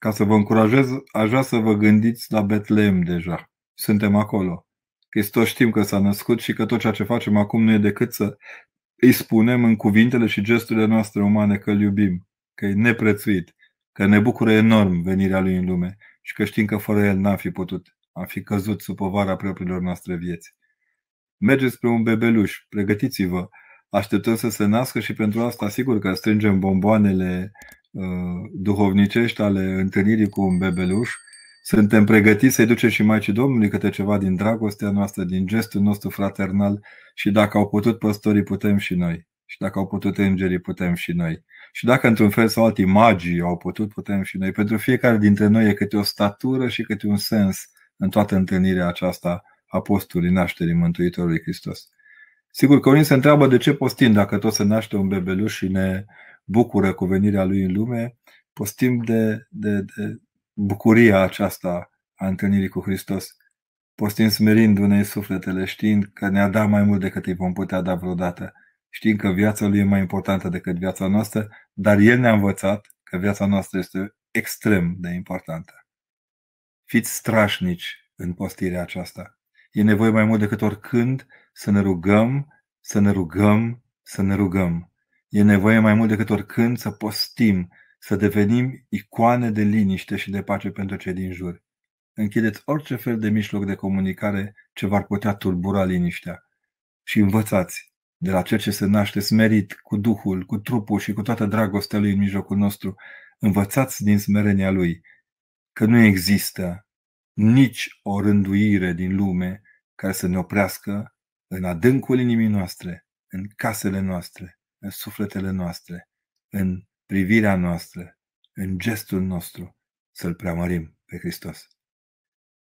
Ca să vă încurajez, aș vrea să vă gândiți la Betleem deja. Suntem acolo. Hristos știm că s-a născut și că tot ceea ce facem acum nu e decât să îi spunem în cuvintele și gesturile noastre umane că îl iubim, că e neprețuit, că ne bucură enorm venirea lui în lume și că știm că fără el n-am fi putut, am fi căzut sub povara propriilor noastre vieți. Mergeți spre un bebeluș, pregătiți-vă, așteptăm să se nască și pentru asta sigur că strângem bomboanele uh, duhovnicești ale întâlnirii cu un bebeluș, suntem pregătiți să-i ducem și Maicii Domnului câte ceva din dragostea noastră, din gestul nostru fraternal și dacă au putut păstorii, putem și noi. Și dacă au putut îngerii, putem și noi. Și dacă într-un fel sau alții magii au putut, putem și noi. Pentru fiecare dintre noi e câte o statură și câte un sens în toată întâlnirea aceasta a postului nașterii Mântuitorului Hristos. Sigur că unii se întreabă de ce postim dacă tot se naște un bebeluș și ne bucură cu venirea lui în lume. Postim de, de, de bucuria aceasta a întâlnirii cu Hristos. Postim smerindu-ne sufletele, știind că ne-a dat mai mult decât îi vom putea da vreodată. Știind că viața lui e mai importantă decât viața noastră, dar el ne-a învățat că viața noastră este extrem de importantă. Fiți strașnici în postirea aceasta. E nevoie mai mult decât oricând să ne rugăm, să ne rugăm, să ne rugăm. E nevoie mai mult decât oricând să postim, să devenim icoane de liniște și de pace pentru cei din jur. Închideți orice fel de mijloc de comunicare ce v-ar putea turbura liniștea. Și învățați de la cel ce se naște smerit cu Duhul, cu trupul și cu toată dragostea Lui în mijlocul nostru, învățați din smerenia Lui că nu există nici o rânduire din lume care să ne oprească în adâncul inimii noastre, în casele noastre, în sufletele noastre, în privirea noastră, în gestul nostru, să-L preamărim pe Hristos.